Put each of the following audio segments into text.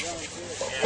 Step one,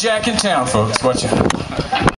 Jack in town, folks. Watch out.